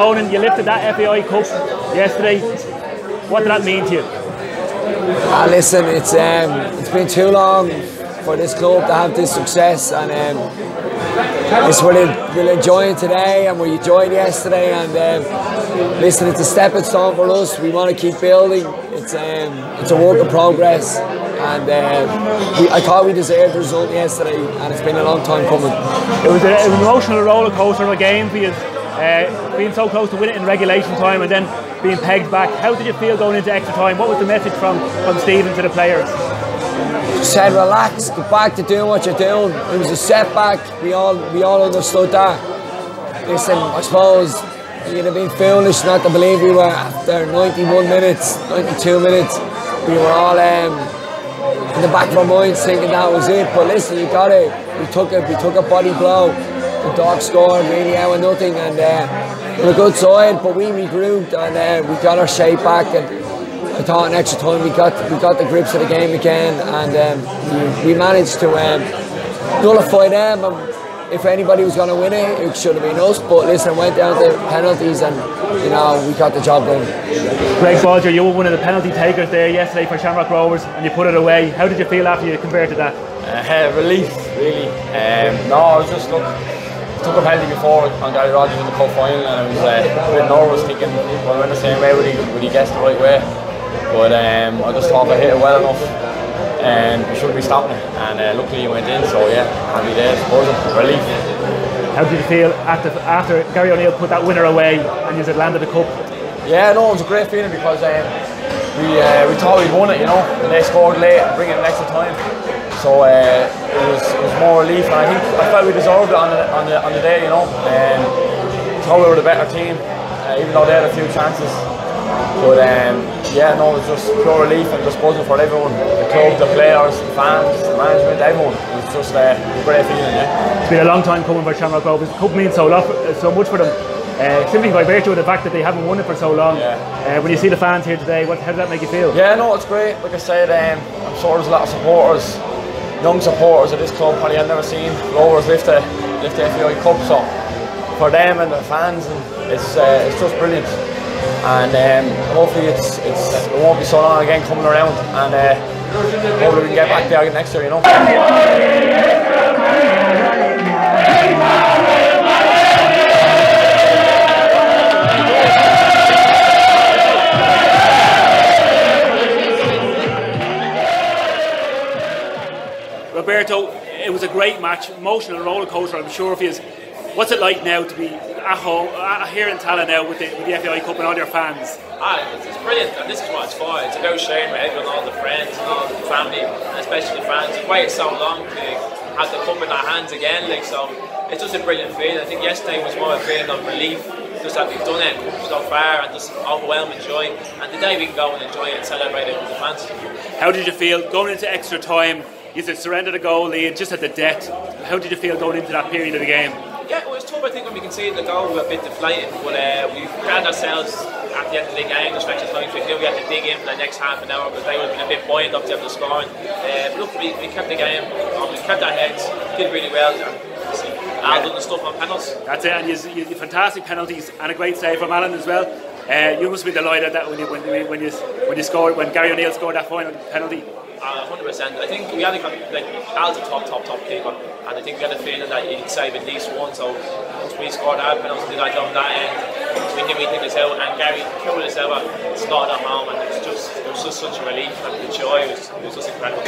Ronan, you lifted that FAI Cup yesterday. What did that mean to you? Ah, listen, it's um, it's been too long for this club to have this success, and um, it's we'll, we'll enjoy it today, and we enjoyed yesterday. And um, listen, it's a stepping stone for us. We want to keep building. It's um, it's a work in progress, and um, we, I thought we deserved the result yesterday, and it's been a long time coming. It was an emotional roller coaster of a game for you. Uh, being so close to winning in regulation time and then being pegged back. How did you feel going into extra time? What was the message from, from Stephen to the players? said, relax, get back to doing what you're doing. It was a setback. We all we all understood that. Listen, I suppose you'd have been foolish not to believe we were after 91 minutes, 92 minutes. We were all um, in the back of our minds thinking that was it. But listen, you got it. We took it. We took a body blow. The dog scored really out of nothing, and uh, we're a good side. But we regrouped and uh, we got our shape back and I thought in extra time we got we got the grips of the game again, and um, we, we, managed to um, nullify them. And if anybody was going to win it, it should have been us. But listen, went down to penalties, and you know we got the job done. Greg Bolger, you were one of the penalty takers there yesterday for Shamrock Rovers, and you put it away. How did you feel after you compared to that? Uh, relief, really. Um, no, I was just look took a penalty before on Gary Rogers in the cup final and I was uh, a bit nervous thinking well, I went the same way would he, would he guess the right way but um, I just thought I hit it well enough and we shouldn't be stopping it. And uh, luckily it went in, so yeah, happy days, buzzing, relief. How did you feel after, after Gary O'Neill put that winner away and you had landed the cup? Yeah, no, it was a great feeling because um, we uh, we thought we'd won it, you know, and they scored late, bringing it an extra time. So uh, it was it was more relief, and I think I felt we deserved it on the on the, on the day, you know. And thought we were the better team, uh, even though they had a few chances. But um, yeah, no, it was just pure relief and just buzzing for everyone. The club, the players, the fans, the management, everyone. It was just uh, a great feeling, yeah. It's been a long time coming for Shamrock Rovers. The cup means so, lot, so much for them. Uh, simply by virtue of the fact that they haven't won it for so long. Yeah. Uh, when you see the fans here today, what, how does that make you feel? Yeah, no, it's great. Like I said, um, I'm sure there's a lot of supporters, young supporters of this club, probably I've never seen Rovers lift the, lift the FAI Cup. So for them and the fans, and it's, uh, it's just brilliant and um, hopefully it's, it's it won't be so long again coming around and uh, hopefully we can get back there next year you know Roberto, it was a great match, emotional roller coaster. I'm sure of you. What's it like now to be at home, uh, here in Tallaght now with the, with the FAI Cup and all your fans? Ah, it's, brilliant, and this is what it's for. It's about sharing with everyone, all the friends and all the family, and especially the fans. We've waited so long to have the cup in our hands again, like so. It's just a brilliant feeling. I think yesterday was more a feeling of relief, just that we've done it so far, and just overwhelming joy. And today we can go and enjoy it and celebrate it with the fans. How did you feel going into extra time? You said surrender the goal lead just at the debt. How did you feel going into that period of the game? Yeah, it was tough. I think when we conceded the goal, we were a bit deflated, but uh, we found ourselves at the end of the game, the stretch of time, we knew we had to dig in for the next half an hour because they would have been a bit buoyant up to the scoring. Uh, look, we, we kept the game, we kept our heads, did really well. Alan done the stuff on penalties. That's it, and you, you, fantastic penalties and a great save from Alan as well. Uh, you must be delighted that when you when, when you when you scored when Gary O'Neill scored that final penalty. Uh, 100%. I think we had a, like Al's a top, top, top keeper, and I think we had a feeling that he'd save at least one. So once we scored our penalty, did that on that end, we knew we would this out, and Gary killed us out, scored at home, and it was just, it was just such a relief and the joy was, it was just incredible.